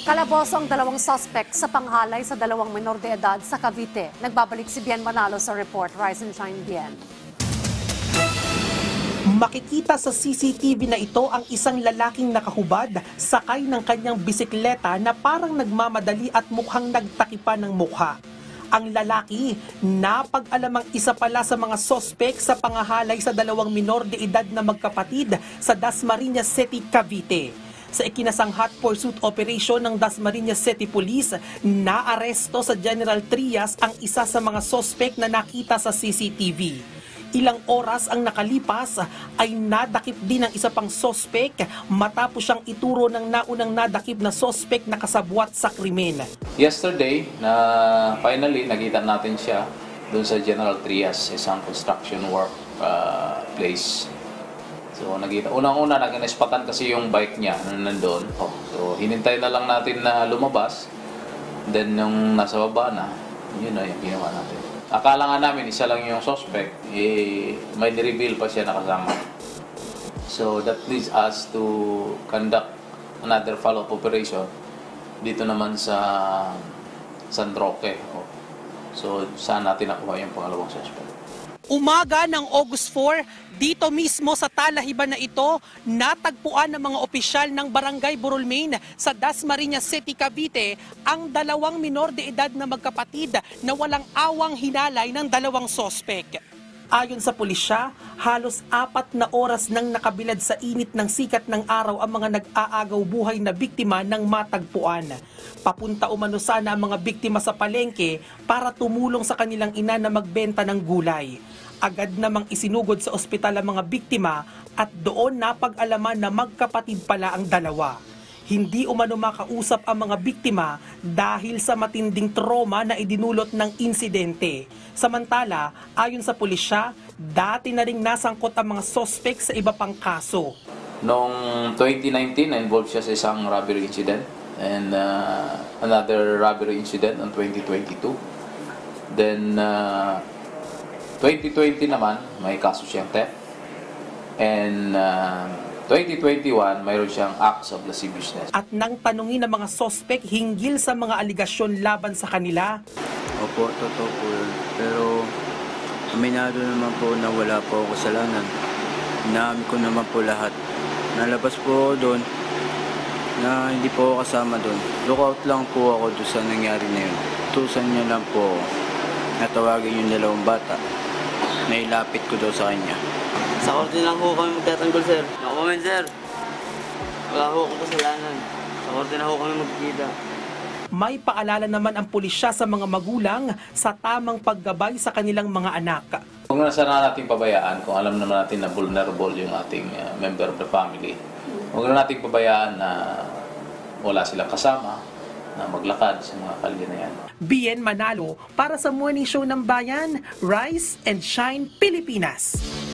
Kalaboso ang dalawang suspect sa panghalay sa dalawang minor de edad sa Cavite. Nagbabalik si Bien Manalo sa report. Rise and shine, Bien. Makikita sa CCTV na ito ang isang lalaking nakahubad sakay ng kanyang bisikleta na parang nagmamadali at mukhang nagtakipan ng mukha. Ang lalaki, napag-alamang isa pala sa mga sospek sa pangahalay sa dalawang minor de edad na magkapatid sa Dasmariñas City, Cavite. Sa ikinasang hot pursuit operation ng Dasmariñas City Police, naaresto sa General Trias ang isa sa mga sospek na nakita sa CCTV. Ilang oras ang nakalipas ay nadakip din ang isa pang sospek matapos siyang ituro ng naunang nadakip na sospek na kasabwat sa krimen. Yesterday, na finally nakita natin siya doon sa General Trias, isang construction work uh, place. So nakita, unang-una naging naispatan kasi yung bike niya na nandoon. Oh, so hinintay na lang natin na lumabas. Then nung nasa baba na, yun na yung ginawa natin. Akala nga namin isa lang yung suspect, eh, may reveal pa siya nakasama. So that leads us to conduct another follow-up operation dito naman sa San Roque. Oh. So saan natin nakuha yung pangalawang suspect. Umaga ng August 4, dito mismo sa talahiban na ito, natagpuan ng mga opisyal ng Barangay Burulmain sa Dasmariñas City, Cavite ang dalawang minor de edad na magkapatid na walang awang hinalay ng dalawang sospek. Ayon sa pulisya, halos apat na oras nang nakabilad sa init ng sikat ng araw ang mga nag-aagaw buhay na biktima ng matagpuan. Papunta umano sana ang mga biktima sa palengke para tumulong sa kanilang ina na magbenta ng gulay. Agad namang isinugod sa ospital ang mga biktima at doon napag-alaman na magkapatid pala ang dalawa. Hindi umano makausap ang mga biktima dahil sa matinding trauma na idinulot ng insidente. Samantala, ayon sa pulisya, dati na ring nasangkot ang mga sospek sa iba pang kaso. Noong 2019, na-involved siya sa isang robbery incident and uh, another robbery incident on 2022. Then, uh, 2020 naman, may kaso siyang theft. And uh, 2021, mayroon siyang acts of lasciviousness. At nang tanungin ng mga sospek hinggil sa mga aligasyon laban sa kanila, Opo, totoo po yun. Pero aminado naman po na wala po ako kasalanan. Inaamin ko naman po lahat. Nalabas po ako doon na hindi po ako kasama doon. Lookout lang po ako doon sa nangyari na yun. Tusan niya lang po ako. Natawagin yung dalawang bata. Nailapit ko daw sa kanya. Sa korte lang ho kami magtatanggol, sir. No comment, sir. Wala ho akong kasalanan. Sa korte na ho kami magkita. may paalala naman ang pulisya sa mga magulang sa tamang paggabay sa kanilang mga anak. Huwag na sana natin pabayaan kung alam naman natin na vulnerable yung ating uh, member of the family. Huwag na natin pabayaan na wala silang kasama, na maglakad sa mga kalye na yan. Bien Manalo para sa Morning Show ng Bayan, Rise and Shine Pilipinas.